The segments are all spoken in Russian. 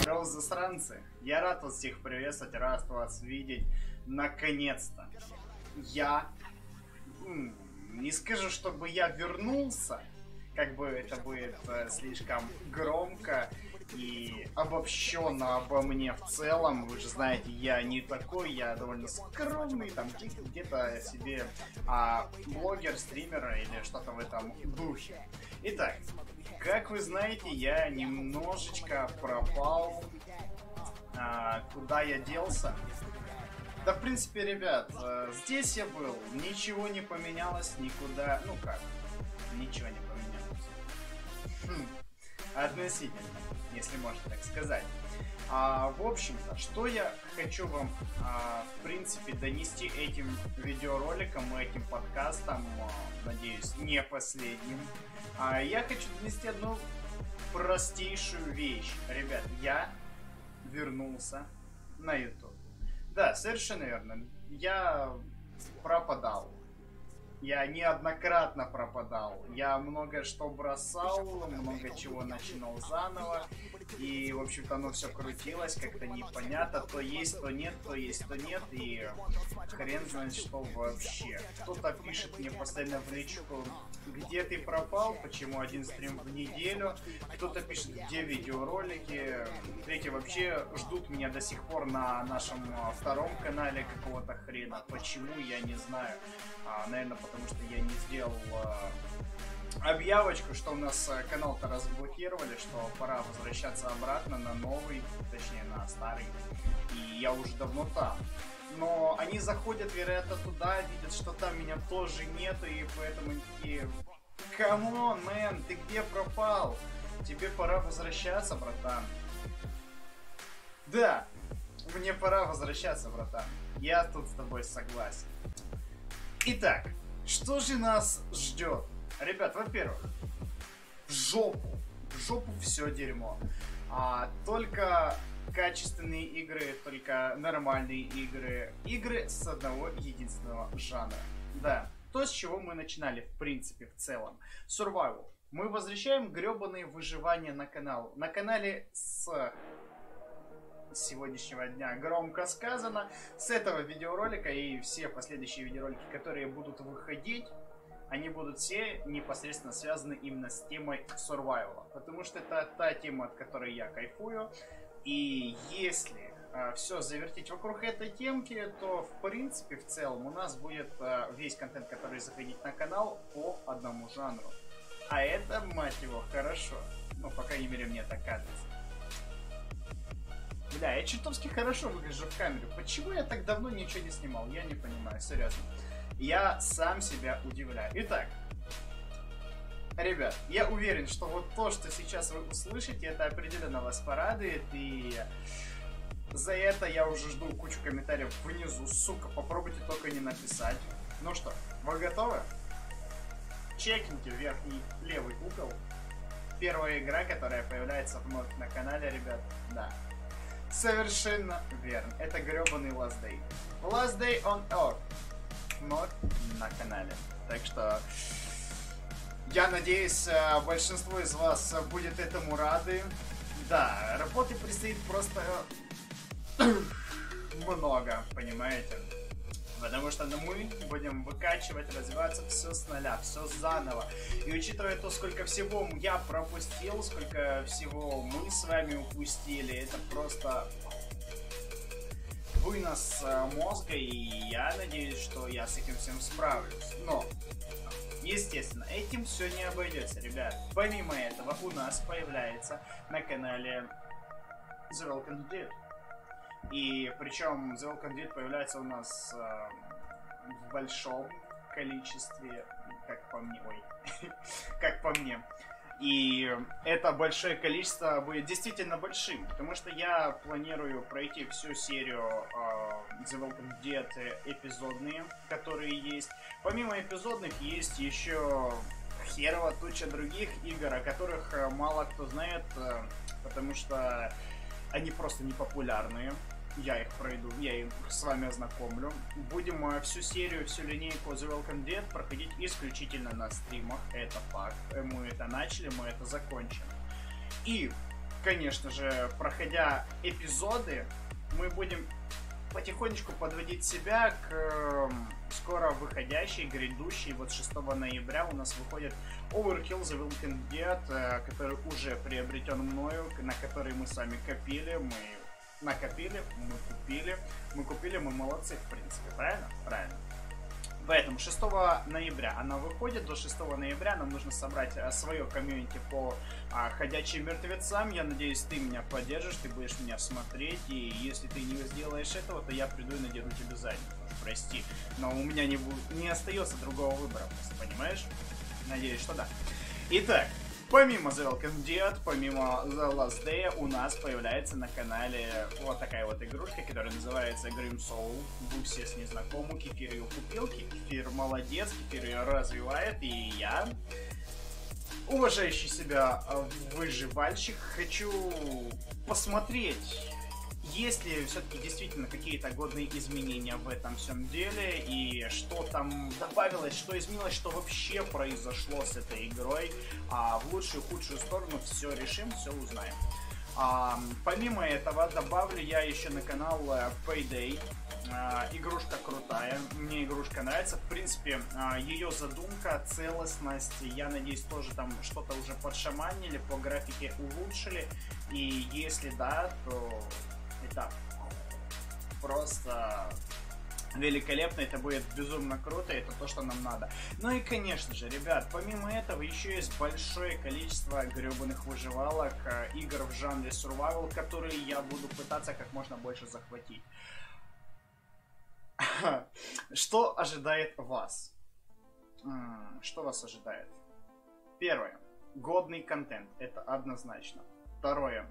Здорово, засранцы! Я рад вас всех приветствовать, рад вас видеть. Наконец-то! Я... Не скажу, чтобы я вернулся, как бы это будет э, слишком громко и обобщенно обо мне в целом. Вы же знаете, я не такой, я довольно скромный, там где- где-то себе а, блогер, стример или что-то в этом духе. Итак, как вы знаете, я немножечко пропал. А, куда я делся? Да, в принципе, ребят, э, здесь я был, ничего не поменялось, никуда, ну как, ничего не поменялось. Хм, относительно, если можно так сказать. А, в общем-то, что я хочу вам, а, в принципе, донести этим видеороликом и этим подкастом, а, надеюсь, не последним. А, я хочу донести одну простейшую вещь. Ребят, я вернулся на YouTube. Да, совершенно верно. Я пропадал. Я неоднократно пропадал. Я много что бросал, много чего начинал заново. И, в общем-то, оно все крутилось, как-то непонятно. То есть, то нет, то есть, то нет. И хрен знает, что вообще. Кто-то пишет мне постоянно в личку, где ты пропал, почему один стрим в неделю. Кто-то пишет, где видеоролики. Третьи вообще ждут меня до сих пор на нашем а, втором канале какого-то хрена. Почему, я не знаю. наверное, потому что я не сделал а, объявочку, что у нас а, канал-то разблокировали, что пора возвращаться обратно на новый, точнее на старый. И я уже давно там. Но они заходят, вероятно, туда, видят, что там меня тоже нету, и поэтому они такие... Come on, man, ты где пропал? Тебе пора возвращаться, братан. Да, мне пора возвращаться, братан. Я тут с тобой согласен. Итак, что же нас ждет? Ребят, во-первых, в жопу. В жопу все дерьмо. А, только качественные игры, только нормальные игры. Игры с одного единственного жанра. Да, то, с чего мы начинали, в принципе, в целом. Survival. Мы возвращаем гребаные выживания на канал. На канале с сегодняшнего дня громко сказано. С этого видеоролика и все последующие видеоролики, которые будут выходить, они будут все непосредственно связаны именно с темой survival. Потому что это та тема, от которой я кайфую. И если все завертеть вокруг этой темки, то в принципе в целом у нас будет а, весь контент, который заходить на канал по одному жанру. А это, мать его, хорошо. Ну, по крайней мере, мне так кажется. Бля, я чертовски хорошо выгляжу в камере. Почему я так давно ничего не снимал? Я не понимаю, серьезно. Я сам себя удивляю. Итак, ребят, я уверен, что вот то, что сейчас вы услышите, это определенно вас порадует. И за это я уже жду кучу комментариев внизу. Сука, попробуйте только не написать. Ну что, вы готовы? Чекните верхний левый угол. Первая игра, которая появляется вновь на канале, ребят. Да, Совершенно верно. Это гребаный Last Day. Last Day on Earth. Вновь на канале. Так что я надеюсь, э, большинство из вас будет этому рады. Да, работы предстоит просто много, понимаете? Потому что ну, мы будем выкачивать, развиваться все с нуля, все заново. И учитывая то, сколько всего я пропустил, сколько всего мы с вами упустили, это просто вынос э, мозга, и я надеюсь, что я с этим всем справлюсь. Но, естественно, этим все не обойдется, ребят. Помимо этого, у нас появляется на канале The Welcome Dead. И причем Walking Dead появляется у нас э, в большом количестве, как по мне, ой, как по мне. И это большое количество будет действительно большим, потому что я планирую пройти всю серию э, The Walking Dead эпизодные, которые есть. Помимо эпизодных есть еще херова туча других игр, о которых э, мало кто знает, э, потому что они просто не популярные. я их пройду, я их с вами ознакомлю. Будем всю серию, всю линейку The Welcome Dead проходить исключительно на стримах, это факт. Мы это начали, мы это закончим. И, конечно же, проходя эпизоды, мы будем потихонечку подводить себя к э, скоро выходящей, грядущей, вот 6 ноября у нас выходит Overkill The Walking Dead, э, который уже приобретен мною, на который мы с вами копили, мы накопили, мы купили, мы купили, мы молодцы, в принципе, правильно? Правильно. Поэтому 6 ноября она выходит. До 6 ноября нам нужно собрать э, свое комьюнити по а, ходячим мертвецам. Я надеюсь, ты меня поддержишь, ты будешь меня смотреть. И если ты не сделаешь этого, то я приду и надену тебе задницу. Прости. Но у меня не, не остается другого выбора, понимаешь? Надеюсь, что да. Итак, Помимо The Welcome Dead, помимо The Last Day, у нас появляется на канале вот такая вот игрушка, которая называется Grim Soul. Вы все с ней знакомы, Кефир ее купил, Кефир молодец, Кефир ее развивает, и я, уважающий себя выживальщик, хочу посмотреть есть ли все-таки действительно какие-то годные изменения в этом всем деле, и что там добавилось, что изменилось, что вообще произошло с этой игрой, а в лучшую, худшую сторону все решим, все узнаем. А, помимо этого, добавлю я еще на канал э, Payday. А, игрушка крутая, мне игрушка нравится. В принципе, а, ее задумка, целостность, я надеюсь, тоже там что-то уже подшаманили, по графике улучшили. И если да, то этап. Просто великолепно, это будет безумно круто, это то, что нам надо. Ну и, конечно же, ребят, помимо этого еще есть большое количество гребаных выживалок, э, игр в жанре survival, которые я буду пытаться как можно больше захватить. Что ожидает вас? Что вас ожидает? Первое. Годный контент. Это однозначно. Второе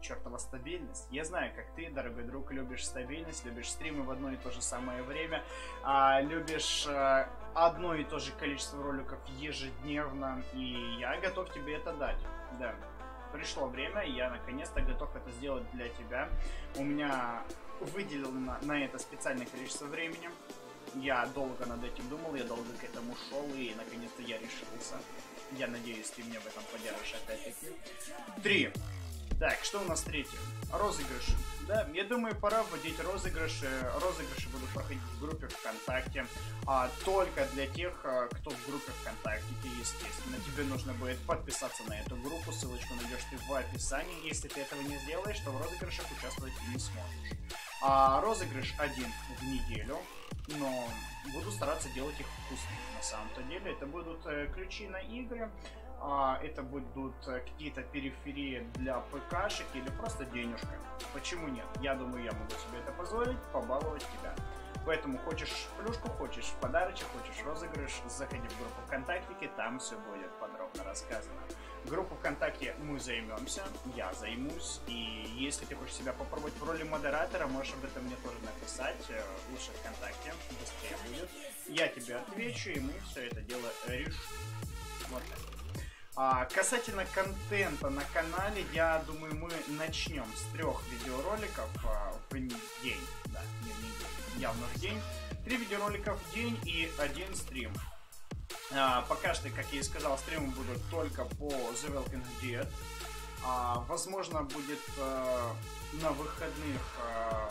чертова стабильность. Я знаю, как ты, дорогой друг, любишь стабильность, любишь стримы в одно и то же самое время, а, любишь а, одно и то же количество роликов ежедневно, и я готов тебе это дать. Да, пришло время, я наконец-то готов это сделать для тебя. У меня выделено на это специальное количество времени. Я долго над этим думал, я долго к этому шел, и наконец-то я решился. Я надеюсь, ты мне в этом поддержишь опять-таки. Три. Так, что у нас третье? Розыгрыши. Да, я думаю, пора вводить розыгрыши. Розыгрыши будут проходить в группе ВКонтакте. А, только для тех, а, кто в группе ВКонтакте, ты, естественно. Тебе нужно будет подписаться на эту группу. Ссылочку найдешь ты в описании. Если ты этого не сделаешь, то в розыгрышах участвовать не сможешь. А, розыгрыш один в неделю. Но буду стараться делать их вкусными. На самом-то деле, это будут э, ключи на игры это будут э, какие-то периферии для ПКшек или просто денежка. Почему нет? Я думаю, я могу себе это позволить, побаловать тебя. Поэтому хочешь плюшку, хочешь подарочек, хочешь розыгрыш, заходи в группу ВКонтакте, там все будет подробно рассказано. Группу ВКонтакте мы займемся, я займусь, и если ты хочешь себя попробовать в роли модератора, можешь об этом мне тоже написать, э, лучше ВКонтакте, быстрее будет. Я тебе отвечу, и мы все это дело решим. Вот так. А, касательно контента на канале, я думаю, мы начнем с трех видеороликов а, в день. Да, не в неделю, явно в день. Три видеоролика в день и один стрим. А, пока что, как я и сказал, стримы будут только по The Walking Dead. А, возможно, будет а, на выходных а,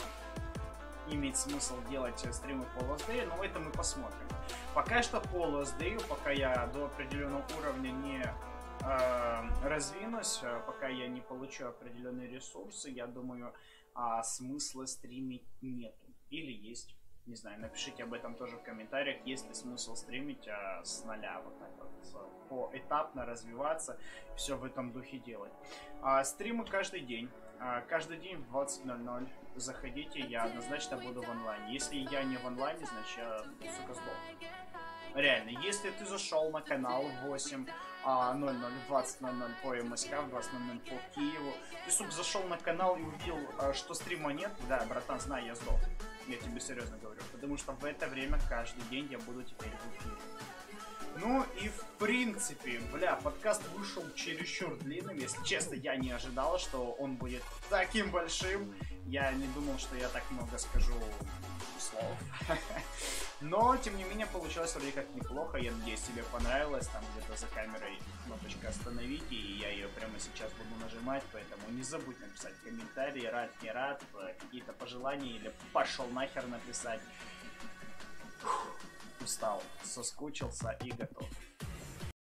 иметь смысл делать стримы по Last Day, но это мы посмотрим. Пока что по Last Day, пока я до определенного уровня не развинусь, а пока я не получу определенные ресурсы, я думаю, а, смысла стримить нету. Или есть. Не знаю, напишите об этом тоже в комментариях, есть ли смысл стримить а, с нуля, вот так вот, поэтапно развиваться, все в этом духе делать. А, стримы каждый день. А, каждый день в 20.00 заходите, я однозначно буду в онлайне. Если я не в онлайне, значит я, сука, сдох. Реально, если ты зашел на канал 8 а, 00 20.00 по МСК, 20.00 по Киеву. Ты, суп, зашел на канал и увидел, а, что стрима нет. Да, братан, знай, я сдох. Я тебе серьезно говорю. Потому что в это время каждый день я буду теперь в эфире. Ну и в принципе, бля, подкаст вышел чересчур длинным. Если честно, я не ожидал, что он будет таким большим. Я не думал, что я так много скажу слов. Но, тем не менее, получилось вроде как неплохо. Я надеюсь, тебе понравилось. Там где-то за камерой кнопочка «Остановить», и я ее прямо сейчас буду нажимать. Поэтому не забудь написать комментарии, рад, не рад, какие-то пожелания или пошел нахер написать. Устал, соскучился и готов.